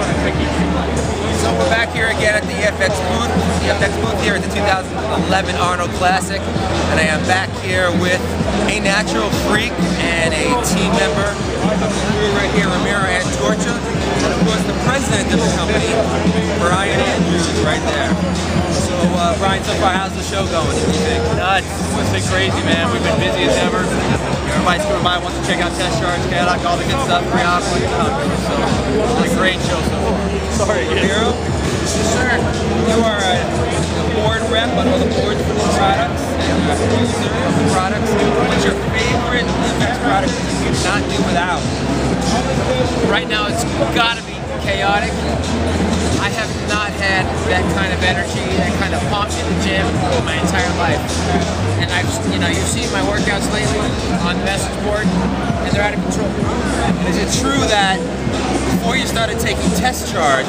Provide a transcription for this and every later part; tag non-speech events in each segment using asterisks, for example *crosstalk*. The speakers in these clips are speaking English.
So we're back here again at the FX booth. The FX booth here at the 2011 Arnold Classic. And I am back here with a natural freak and a team member of the crew right here, Ramiro Antorcha. And of course the president of the company, Brian Andrews, right there. So uh, Brian, so far how's the show going? What do you think? Nuts. It's been crazy, man. We've been busy as ever. Everybody's coming by, wants to check out test charge, K-OTIC, all the good stuff, pre-op, So it's been a great show Sorry, Ramiro? Sir, you are a, board rep on all the boards for the products and a user of the products. What's your favorite FX product that you cannot do without? Right now it's gotta be K-OTIC. I have not had that kind of energy, that kind of pump in the gym my entire life. And I've, you know, you've seen my workouts lately on the message board, and they're out of control. Is it true that you started taking test charge,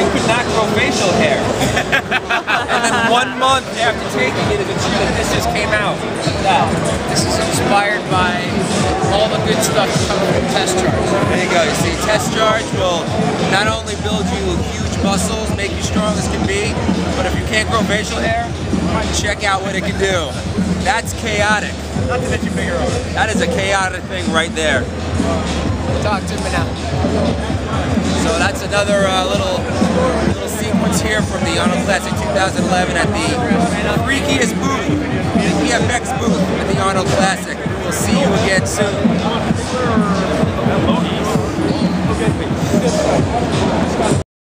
you could not grow facial hair? *laughs* and then one month after taking it, is it true that this just came out? Wow. This is inspired by all the good stuff coming from test charge. There you go. You see, test charge will not only build you huge muscles, make you strong as can be, but if you can't grow facial hair, check out what it can do. That's chaotic. Nothing that you figure out. That is a chaotic thing right there. Talk to now. So that's another uh, little little sequence here from the Arnold Classic 2011 at the freakiest booth, the EFX booth at the Arnold Classic. We'll see you again soon.